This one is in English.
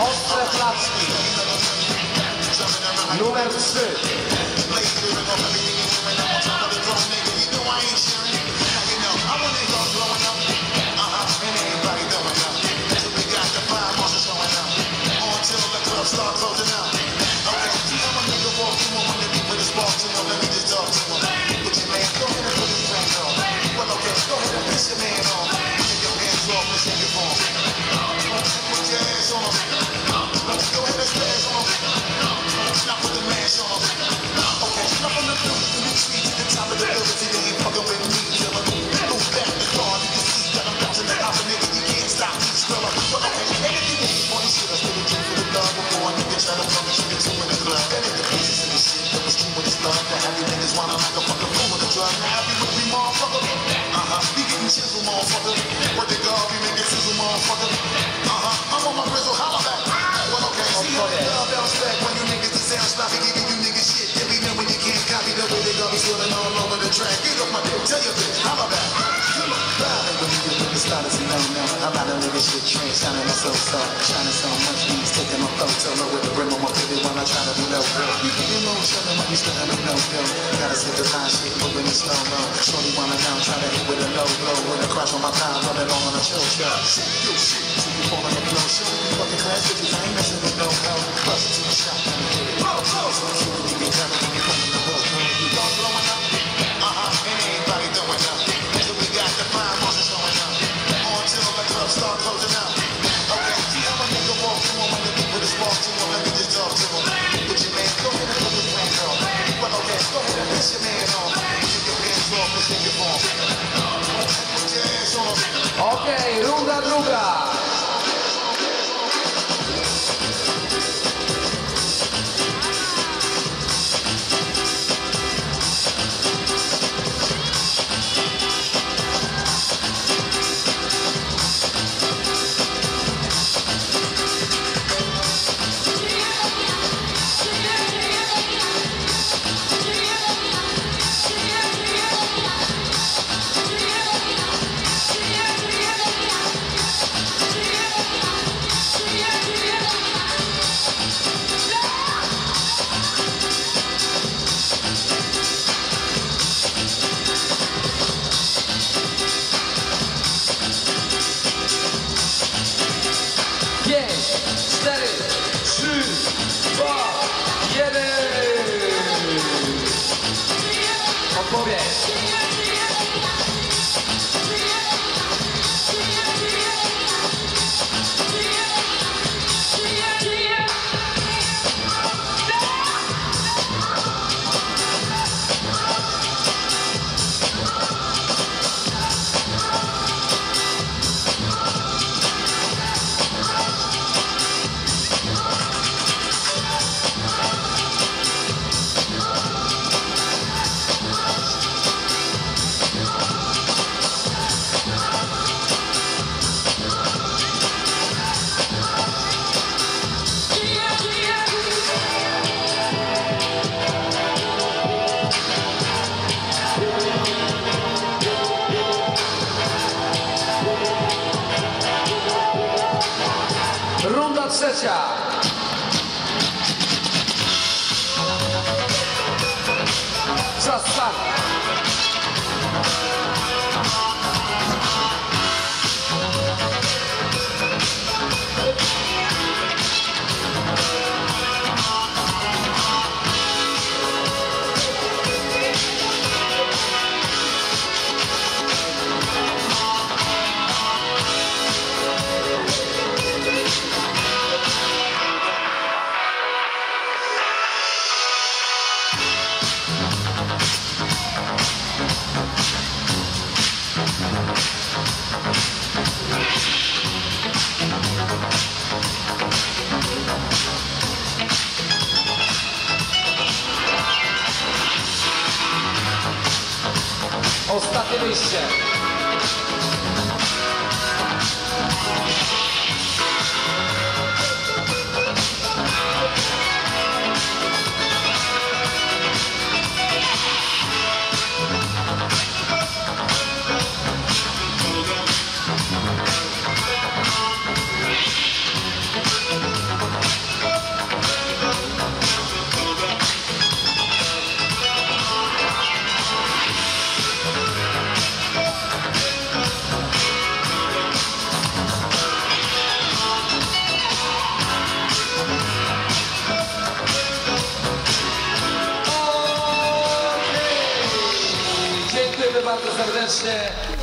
Ostre Flaczki. Numer 3. I'm out of nigga shit, train shining my so so, shining so much, he's taking my photo, low with the brim on my pivot when I try to be low. You keep your shut them up, you have no go. Gotta sit the line shit, moving in slow mo. Shorty wanna know, try to hit with a low blow, with a crash on my time, running on on a chill shot. Shit, yo, shit, you fall on the floor, shit, you fucking class, bitches, I ain't Okej, runda druga. Odpowiedź. 谢谢 Ostatnie miejsce. Marcos Ardense.